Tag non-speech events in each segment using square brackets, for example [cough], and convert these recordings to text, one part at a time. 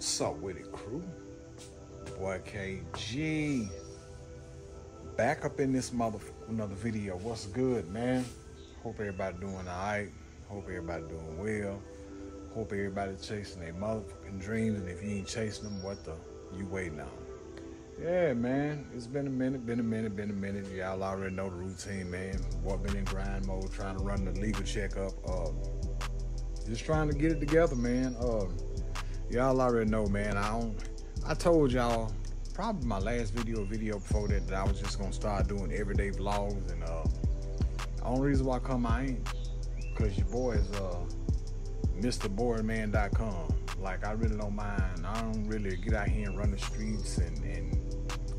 What's up with it, crew? Boy KG. Back up in this mother another video. What's good, man? Hope everybody doing alright. Hope everybody doing well. Hope everybody chasing their motherfucking dreams. And if you ain't chasing them, what the you waiting on? Yeah, man. It's been a minute, been a minute, been a minute. Y'all already know the routine, man. Boy, been in grind mode, trying to run the legal checkup. Uh, just trying to get it together, man. Uh, y'all already know, man. I don't. I told y'all probably my last video, video before that, that I was just gonna start doing everyday vlogs, and uh, the only reason why I come I ain't, cause your boy is uh, MrBoringMan.com. Like I really don't mind. I don't really get out here and run the streets and and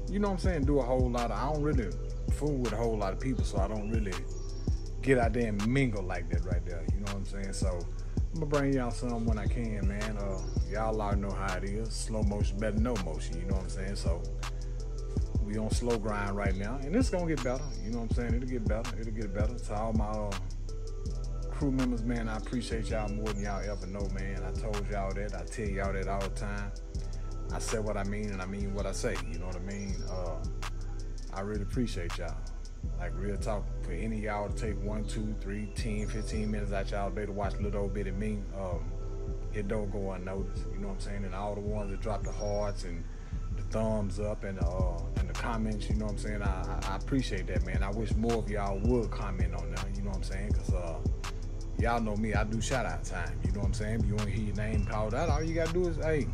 you know what I'm saying, do a whole lot of. I don't really fool with a whole lot of people, so I don't really get out there and mingle like that right there. You know what I'm saying? So I'm gonna bring y'all some when I can, man. Uh, y'all all know how it is. Slow motion better no motion. You know what I'm saying? So we on slow grind right now, and it's gonna get better. You know what I'm saying? It'll get better. It'll get better. To all my uh, crew members, man, I appreciate y'all more than y'all ever know, man. I told y'all that. I tell y'all that all the time. I said what I mean, and I mean what I say. You know what I mean? Uh, I really appreciate y'all. Like real talk, for any y'all to take one, two, three, 10, 15 minutes out y'all day to watch a little bit of me, um, it don't go unnoticed. You know what I'm saying? And all the ones that drop the hearts and the thumbs up and uh, and the comments, you know what I'm saying? I, I, appreciate that, man. I wish more of y'all would comment on that. You know what I'm saying? Cause uh, y'all know me, I do shout out time. You know what I'm saying? If you want to hear your name called out, all you gotta do is, hey,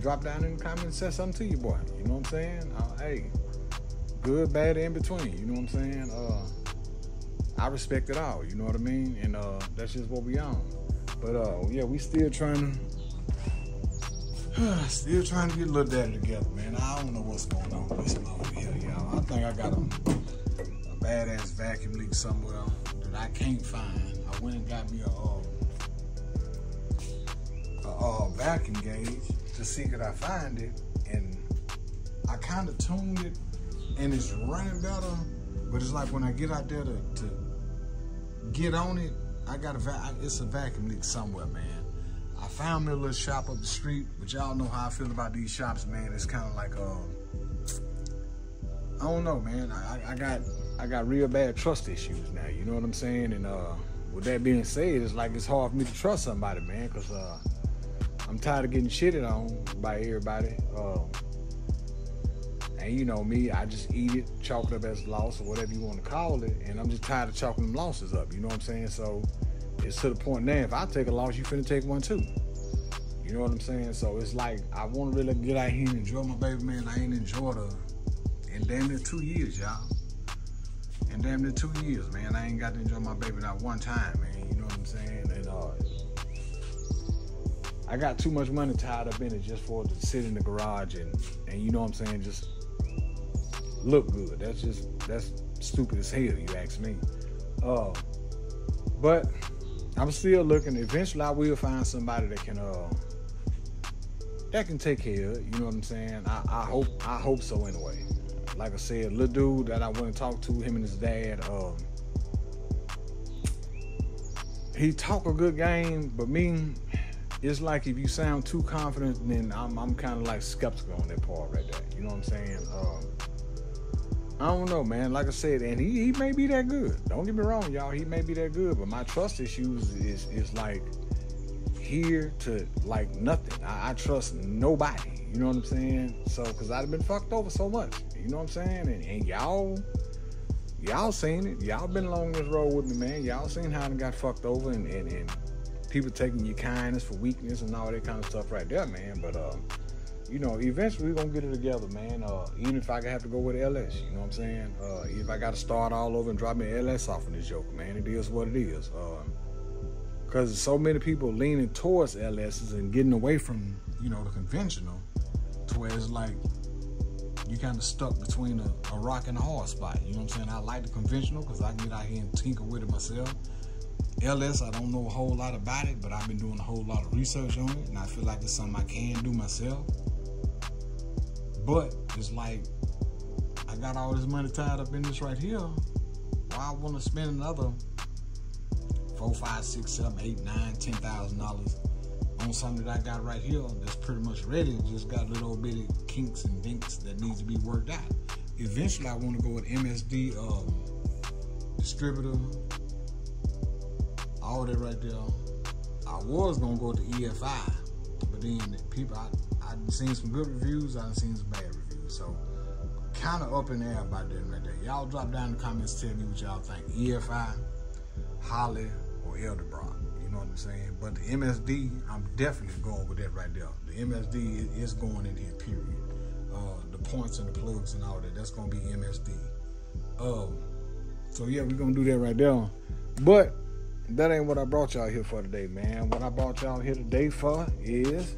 drop down in the comments say something to you, boy. You know what I'm saying? Uh, hey, good, bad, in between. You know what I'm saying? Uh, I respect it all. You know what I mean? And uh, that's just what we on. But uh, yeah, we still trying to, [sighs] still trying to get a little daddy together, man. I don't know what's going on with this over here, y'all. I think I got a, a badass vacuum leak somewhere that I can't find. I went and got me a, uh, a, a vacuum gauge to see could I find it, and I kind of tuned it, and it's running better. But it's like when I get out there to, to get on it, I got a va- it's a vacuum leak somewhere, man. I found me a little shop up the street, but y'all know how I feel about these shops, man. It's kind of like uh, I don't know, man. I, I got I got real bad trust issues now. You know what I'm saying? And uh, with that being said, it's like it's hard for me to trust somebody, man, because uh, I'm tired of getting shitted on by everybody. Uh, and you know me, I just eat it, chalk it up as loss or whatever you want to call it. And I'm just tired of chalking them losses up. You know what I'm saying? So it's to the point now, if I take a loss, you finna take one too. You know what I'm saying? So it's like I want to really get out here and enjoy my baby, man. I ain't enjoyed her in damn near two years, y'all. In damn near two years, man. I ain't got to enjoy my baby not one time, man. You know what I'm saying? And uh, I got too much money tied up in it just for it to sit in the garage and and you know what I'm saying, just look good. That's just that's stupid as hell, you ask me. Uh, but I'm still looking. Eventually, I will find somebody that can uh that can take care of. You know what I'm saying? I, I hope I hope so anyway. Like I said, little dude that I went and talked to, him and his dad. Um, he talk a good game, but me, it's like if you sound too confident, then I'm, I'm kind of like skeptical on that part right there. You know what I'm saying? Um, I don't know, man. Like I said, and he, he may be that good. Don't get me wrong, y'all. He may be that good, but my trust issues is is like here to like nothing. I, I trust nobody. You know what I'm saying? So, cause I've been fucked over so much. You know what I'm saying? And, and y'all, y'all seen it. Y'all been along this road with me, man. Y'all seen how I got fucked over and, and, and people taking your kindness for weakness and all that kind of stuff right there, man. But uh, you know, eventually we're gonna get it together, man. Uh, even if I have to go with LS, you know what I'm saying? Uh, if I got to start all over and drop me LS off in this joke, man, it is what it is. Uh, Cause so many people leaning towards LSs and getting away from, you know, the conventional, to where it's like you kind of stuck between a, a, rock and a hard spot. You know what I'm saying? I like the conventional because I can get out here and tinker with it myself. LS, I don't know a whole lot about it, but I've been doing a whole lot of research on it, and I feel like it's something I can do myself. But it's like I got all this money tied up in this right here. Why I want to spend another four, five, six, seven, eight, nine, ten thousand dollars on something that I got right here that's pretty much ready. Just got little bitty kinks and dinks that need to be worked out. Eventually, I want to go with MSD um, distributor, all that right there. I was gonna go to EFI, but then people, I, seen some good reviews, I've seen some bad reviews, so kind of up in the air about that right there. Y'all drop down in the comments, tell me what y'all think. EFI, Holley, or Edelbrock. You know what I'm saying? But the MSD, I'm definitely going with that right there. The MSD is going in here, period. Uh, the points and the plugs and all that, that's gonna be MSD. Um, so yeah, we're gonna do that right there. But that ain't what I brought y'all here for today, man. What I brought y'all here today for is,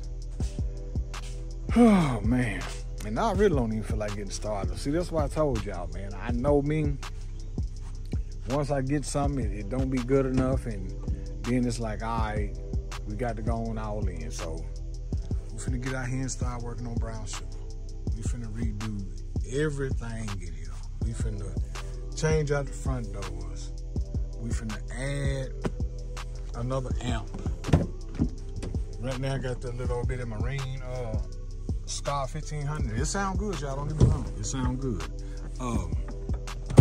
oh man, and I really don't even feel like getting started. See, that's why I told y'all, man. I know me. Once I get something, it, it don't be good enough, and then it's like, all right, we got to go on all in. So we finna get out here and start working on brown sugar. We finna redo everything in here. We finna change out the front doors. We finna add another amp. Right now I got that little bit of marine uh Skar 1500. It sound good, y'all. Don't get me wrong. It sound good. Um,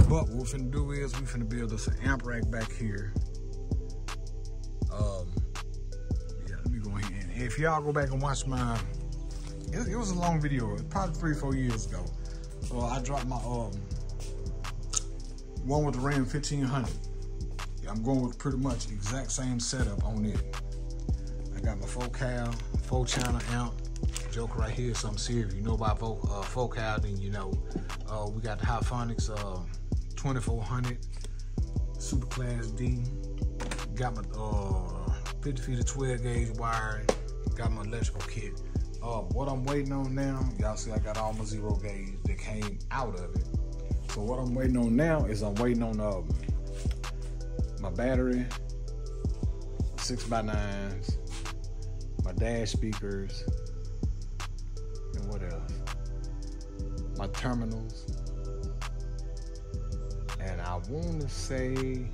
but what we're finna do is we finna build us an amp rack back here. Um, yeah, let me go ahead. And if y'all go back and watch my, it, it was a long video, probably three, four years ago. So I dropped my um one with the Ram 1500. Yeah, I'm going with pretty much exact same setup on it. I got my Focal, four channel amp. Joke right here, something serious. You know about vo uh, Focal, then you know. Uh, we got the Hifonics uh, 2400 Super Class D. Got my uh, 50 feet of 12 gauge wire. Got my electrical kit. Uh, what I'm waiting on now, y'all see I got all my zero gauge that came out of it. So what I'm waiting on now is I'm waiting on um, my battery, six by nines, my dash speakers, My terminals. And I want to say,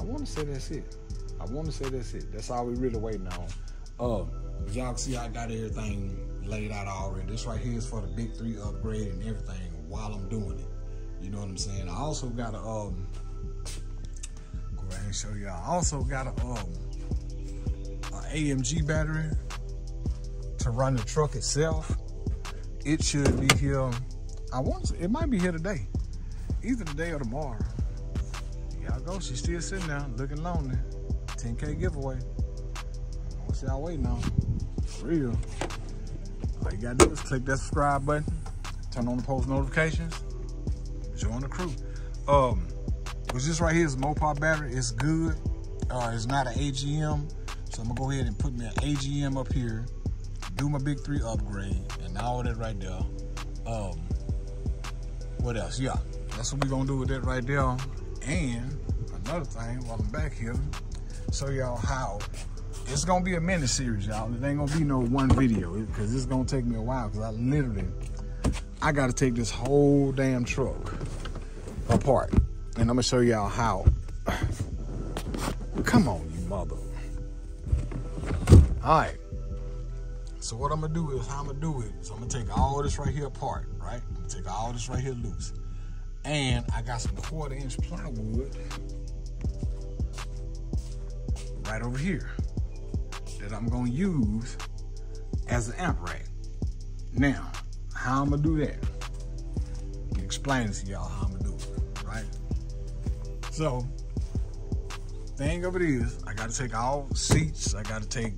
I want to say that's it. I want to say that's it. That's all we really waiting on. Uh, y'all see I got everything laid out already. This right here is for the big three upgrade and everything while I'm doing it. You know what I'm saying? I also got a um go ahead and show y'all. I also got a um a AMG battery to run the truck itself. It should be here. I want to, it might be here today. Either today or tomorrow. Y'all go. She's still sitting there looking lonely. 10k giveaway. What's y'all waiting on? For real. All you gotta do is click that subscribe button, turn on the post notifications, join the crew. Um, cause this right here is Mopar battery. It's good. Uh, it's not an AGM. So I'm gonna go ahead and put me an AGM up here, do my big three upgrade, and all that right there. Um, what else? Yeah, that's what we're gonna do with that right there. And another thing, while I'm back here, show y'all how it's gonna be a mini series, y'all. It ain't gonna be no one video because it's gonna take me a while because I literally I gotta take this whole damn truck apart. And I'm gonna show y'all how. [sighs] Come on, you mother. Alright. So what I'm gonna do is how I'm gonna do it is I'm gonna take all this right here apart, right? Take all this right here loose. And I got some quarter inch plywood right over here that I'm gonna use as an amp rack. Now, how I'm gonna do that? Explain to y'all how I'm gonna do it, right? So, thing of it is, I gotta take all seats, I gotta take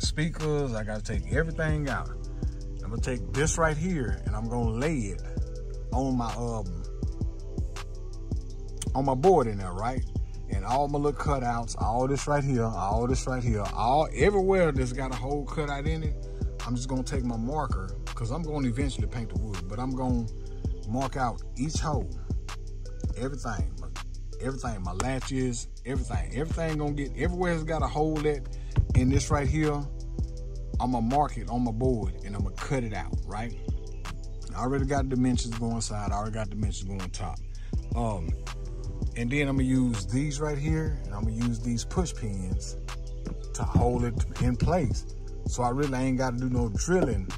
speakers, I gotta take everything out. I'm gonna take this right here and I'm gonna lay it on my um on my board in there, right? And all my little cutouts, all this right here, all this right here, all everywhere that's got a hole cut out in it, I'm just gonna take my marker, because I'm gonna eventually paint the wood, but I'm gonna mark out each hole, everything, everything, my latches, everything, everything gonna get, everywhere's got a hole that in this right here, I'm gonna mark it on my board and I'm gonna cut it out, right? I already got dimensions going side, I already got dimensions going top. Um, and then I'm gonna use these right here, and I'm gonna use these push pins to hold it in place So I really ain't got to do no drilling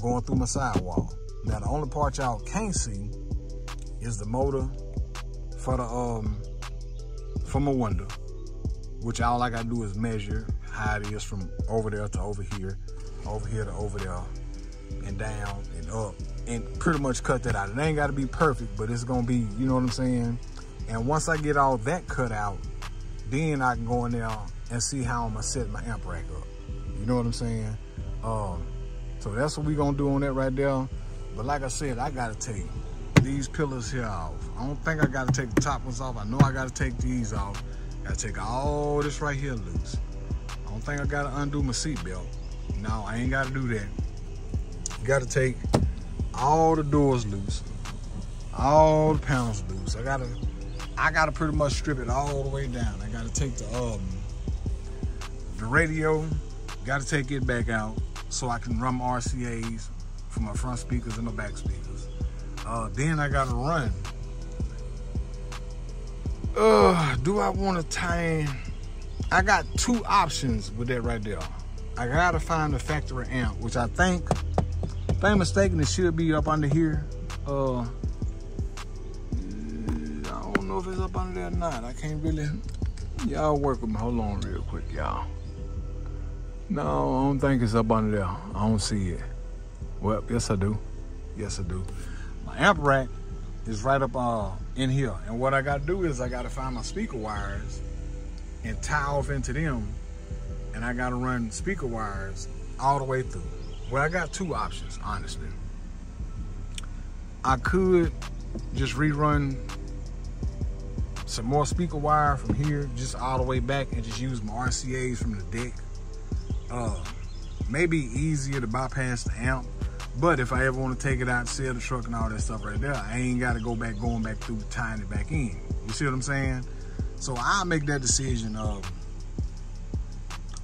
going through my sidewall. Now the only part y'all can't see is the motor for the um for my window, which all I gotta do is measure how it is from over there to over here, over here to over there, and down and up, and pretty much cut that out. It ain't gotta be perfect, but it's gonna be, you know what I'm saying? And once I get all that cut out, then I can go in there and see how I'm gonna set my amp rack up. You know what I'm saying? Um, so that's what we gonna do on that right there. But like I said, I gotta take these pillars here off. I don't think I gotta take the top ones off. I know I gotta take these off. Gotta take all this right here loose. Think I gotta undo my seatbelt. No, I ain't gotta do that. You Gotta take all the doors loose. All the panels loose. I gotta I gotta pretty much strip it all the way down. I gotta take the um the radio, gotta take it back out so I can run RCAs for my front speakers and my back speakers. Uh, then I gotta run. Uh, do I want to tie in? I got two options with that right there. I gotta find the factory amp, which I think, if I'm mistaken, it should be up under here. Uh, I don't know if it's up under there or not. I can't really. Y'all work with me. Hold on, real quick, y'all. No, I don't think it's up under there. I don't see it. Well, yes I do. Yes I do. My amp rack is right up uh, in here. And what I gotta do is I gotta find my speaker wires and tie off into them. And I gotta run speaker wires all the way through. Well, I got two options, honestly. I could just rerun some more speaker wire from here, just all the way back and just use my RCAs from the deck. Uh, maybe easier to bypass the amp but if I ever want to take it out, sell the truck and all that stuff right there, I ain't got to go back, going back through, tying it back in. You see what I'm saying? So I'll make that decision of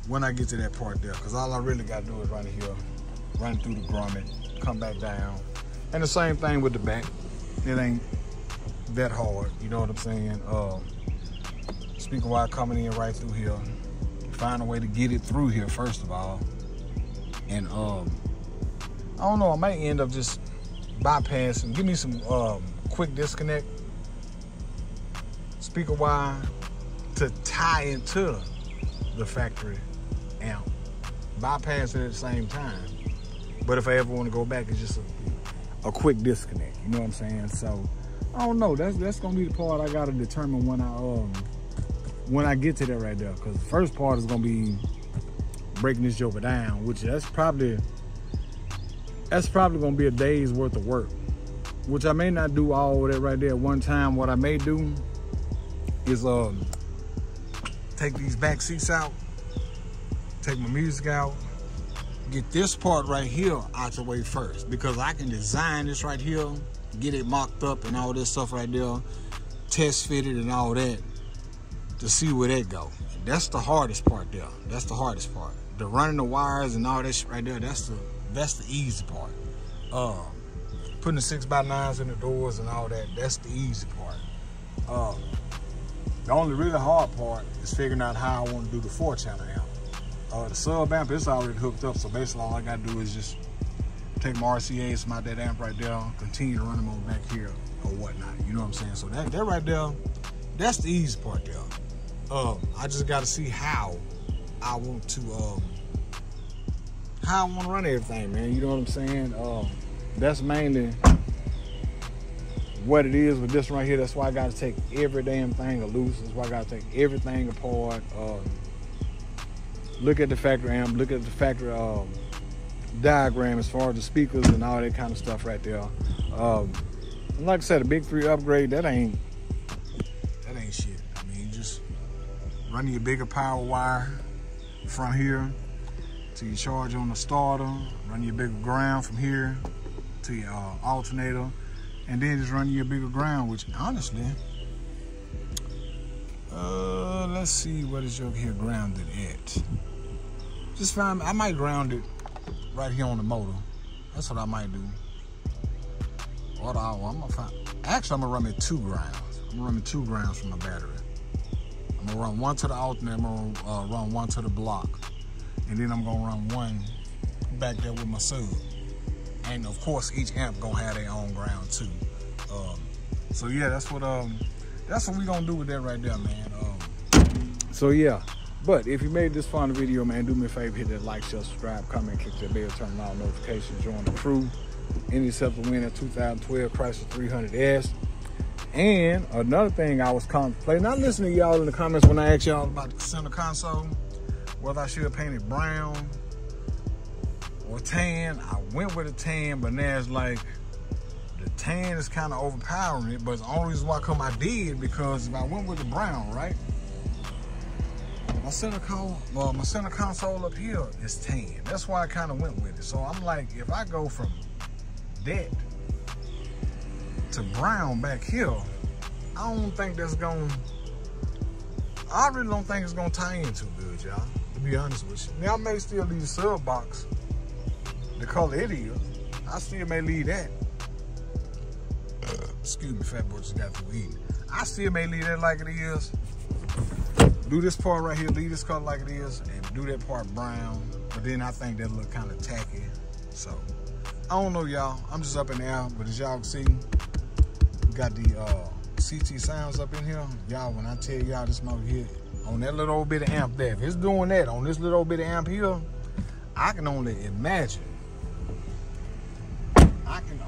when I get to that part there. Because all I really got to do is run here, run through the grommet, come back down. And the same thing with the back. It ain't that hard. You know what I'm saying? Uh, speaker wire coming in right through here. Find a way to get it through here, first of all. And um, I don't know. I might end up just bypassing. Give me some um, quick disconnect speaker wire to tie into the factory amp. Bypass it at the same time. But if I ever want to go back, it's just a, a quick disconnect. You know what I'm saying? So I don't know. That's that's gonna be the part I gotta determine when I um when I get to that right there. Cause the first part is gonna be breaking this joker down, which that's probably that's probably gonna be a day's worth of work, which I may not do all of that right there at one time. What I may do is um, take these back seats out, take my music out, get this part right here out the way first because I can design this right here, get it mocked up and all this stuff right there, test fitted and all that to see where that go. That's the hardest part there. That's the hardest part. The running the wires and all that shit right there, that's the that's the easy part. Um, putting the six by nines in the doors and all that, that's the easy part. Um, the only really hard part is figuring out how I want to do the four channel amp. Uh, the sub amp is already hooked up, so basically all I gotta do is just take my RCAs out that amp right there, continue to run them over back here or whatnot. You know what I'm saying? So that, that right there, that's the easy part there. Um, I just gotta see how I want to um, how I want to run everything, man. You know what I'm saying? Um, that's mainly what it is with this right here. That's why I got to take every damn thing loose. That's why I got to take everything apart. Um, look at the factory amp. Look at the factory um, diagram as far as the speakers and all that kind of stuff right there. Um, like I said, a big three upgrade that ain't that ain't shit. I mean, just running your bigger power wire from here to your charge on the starter, run your bigger ground from here to your uh, alternator, and then just run your bigger ground, which honestly, uh, let's see what is your here grounded at. Just find, I might ground it right here on the motor. That's what I might do. What I, I'm gonna find, actually I'm gonna run me two grounds. I'm gonna run me two grounds from my battery. I'm gonna run one to the alternator, I'm gonna uh, run one to the block and then I'm gonna run one back there with my sub. And of course, each amp gonna have their own ground too. Um, so yeah, that's what um, that's what we gonna do with that right there, man. Um, so yeah. But if you made this fun video, man, do me a favor, hit that like, share, subscribe, comment, click that bell, turn on notifications, join the crew. Intercept to win a 2012 Chrysler 300S. And another thing I was contemplating, I listened to y'all in the comments when I asked y'all about the center console, whether I should have painted brown or tan. I went with a tan, but now it's like the tan is kind of overpowering it. But the only reason why I come I did because if I went with the brown, right? My center console, well, my center console up here is tan. That's why I kind of went with it. So I'm like, if I go from that to brown back here, I don't think that's going I really don't think it's to tie in too good, y'all, to be honest with you. Now, I may still leave the sub box the color. I still may leave that. Excuse me, fat boy just got through eating. I still may leave that like it is. Do this part right here, leave this color like it is, and do that part brown. But then I think that look kind of tacky. So, I don't know, y'all. I'm just up in the air, but as y'all see, we got the uh, CT sounds up in here. Y'all, when I tell y'all this mother here, on that little bit of amp there, if it's doing that on this little bit of amp here, I can only imagine.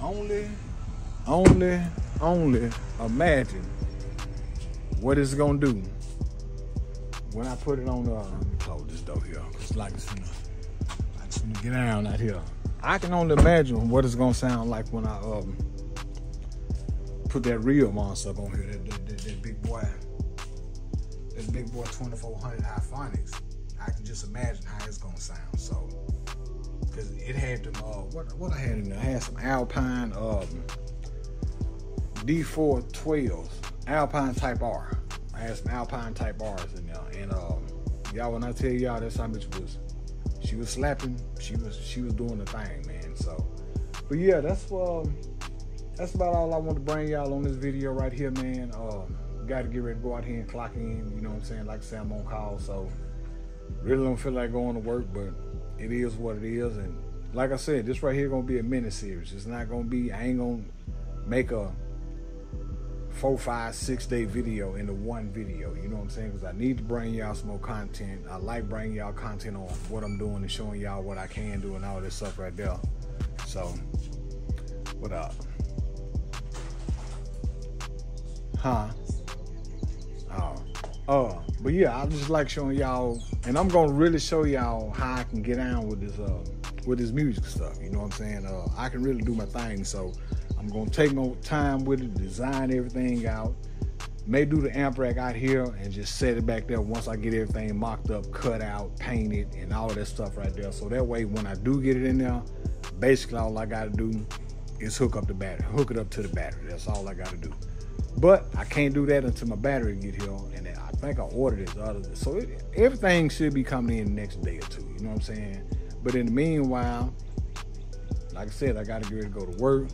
Only, only, only imagine what it's gonna do when I put it on. Uh, close this door here. It's like it's gonna, it's gonna get down out here. I can only imagine what it's gonna sound like when I um put that real monster up on here, that, that, that, that big boy, that big boy 2400 Hifonics. I can just imagine how it's gonna sound. So, cause it had them, uh, what what I had in there, I had some Alpine um, D412s, Alpine Type R. I had some Alpine Type R's in there, and um, y'all, when I tell y'all that some bitch was she was slapping. She was she was doing the thing, man. So, but yeah, that's um, that's about all I want to bring y'all on this video right here, man. Um, got to get ready to go out here and clock in. You know what I'm saying? Like I said, I'm on call, so really don't feel like going to work, but it is what it is. And like I said, this right here gonna be a mini series. It's not gonna be. I ain't gonna make a four, five, six day video into one video. You know what I'm saying? Because I need to bring y'all some more content. I like bringing y'all content on what I'm doing and showing y'all what I can do and all this stuff right there. So, what up? Huh? Oh, but yeah, I just like showing y'all, and I'm gonna really show y'all how I can get down with this, uh, with this music stuff. You know what I'm saying? Uh, I can really do my thing, so I'm gonna take my time with it, design everything out. May do the amp rack out here and just set it back there once I get everything mocked up, cut out, painted, and all that stuff right there. So that way, when I do get it in there, basically all I gotta do is hook up the battery, hook it up to the battery. That's all I gotta do. But I can't do that until my battery get here, and I think I ordered it the other day. So it, everything should be coming in the next day or two. You know what I'm saying? But in the meanwhile, like I said, I gotta get ready to go to work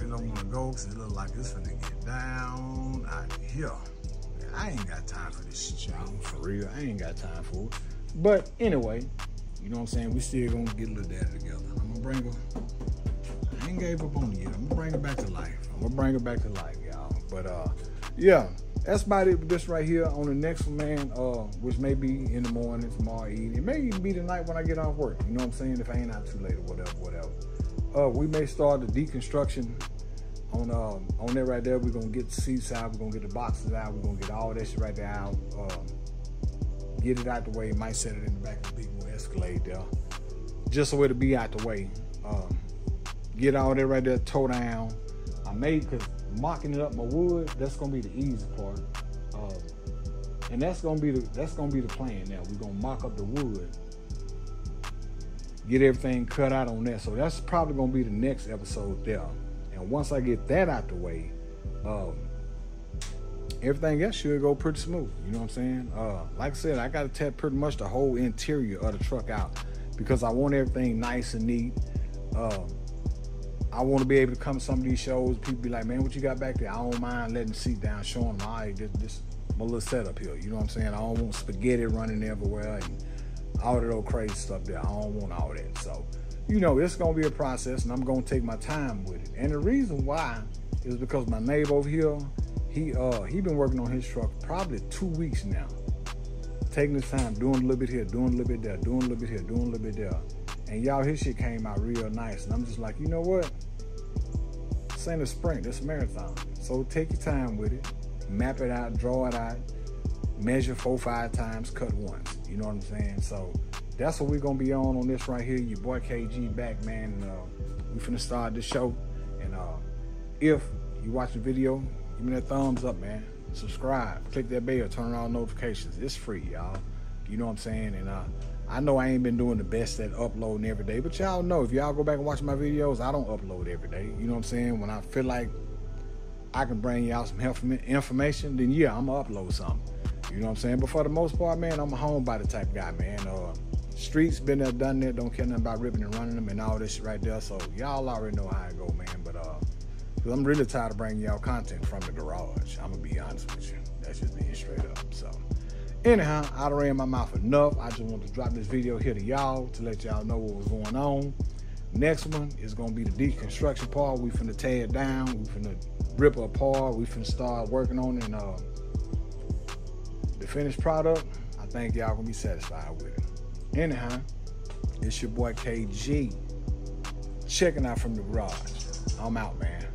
really don't want to go because it look like it's finna get down out here. I ain't got time for this shit, y'all. For real, I ain't got time for it. But anyway, you know what I'm saying? We still gonna get a little data together. I'm gonna bring her. I ain't gave up on it yet. I'm gonna bring her back to life. I'm gonna bring her back to life, y'all. But uh, yeah, that's about it. This right here on the next one, man. Uh, which may be in the morning, tomorrow evening. It may even be tonight when I get off work. You know what I'm saying? If I ain't out too late or whatever, whatever. Uh, we may start the deconstruction on um, on there right there. We're gonna get the seats out. We're gonna get the boxes out. We're gonna get all that shit right there out. Um, get it out the way. Might set it in the back of the big Escalade there, just so it'll be out the way. Um, get all that right there, toe down. I made because mocking it up my wood. That's gonna be the easy part. Um, and that's gonna be the that's gonna be the plan now. We're gonna mock up the wood get everything cut out on that. So that's probably gonna be the next episode there. And once I get that out the way, um, everything else should go pretty smooth. You know what I'm saying? Uh, like I said, I got to tap pretty much the whole interior of the truck out because I want everything nice and neat. Um, I want to be able to come to some of these shows. People be like, "Man, what you got back there?" I don't mind letting the seat down, showing them, "All right, this, this my little setup here." You know what I'm saying? I don't want spaghetti running everywhere and all that old crazy stuff there. I don't want all that. So, you know, it's gonna be a process, and I'm gonna take my time with it. And the reason why is because my neighbor over here, he uh he been working on his truck probably two weeks now, taking his time, doing a little bit here, doing a little bit there, doing a little bit here, doing a little bit there. And y'all, his shit came out real nice, and I'm just like, you know what? This ain't a sprint, it's a marathon. So take your time with it, map it out, draw it out, measure four, five times, cut once. You know what I'm saying? So that's what we're gonna be on on this right here. Your boy KG back, man. And, uh, we finna start the show. And uh, if you watch the video, give me that thumbs up, man. Subscribe, click that bell, turn on notifications. It's free, y'all. You know what I'm saying? And uh, I know I ain't been doing the best at uploading every day, but y'all know if y'all go back and watch my videos, I don't upload every day. You know what I'm saying? When I feel like I can bring y'all some information, then yeah, I'm gonna upload something. You know what I'm saying? But for the most part, man, I'm a homebody type guy, man. Uh, streets been there, done that. Don't care nothing about ripping and running them and all this shit right there. So y'all already know how I go, man. But uh, cause I'm really tired of bringing y'all content from the garage. I'm gonna be honest with you. That's just being straight up. So anyhow, I done ran my mouth enough. I just want to drop this video here to y'all to let y'all know what was going on. Next one is gonna be the deconstruction part. We finna tear it down. We finna rip it apart. We finna start working on it. And, uh, the finished product, I think y'all gonna be satisfied with it. Anyhow, it's your boy KG checking out from the garage. I'm out, man.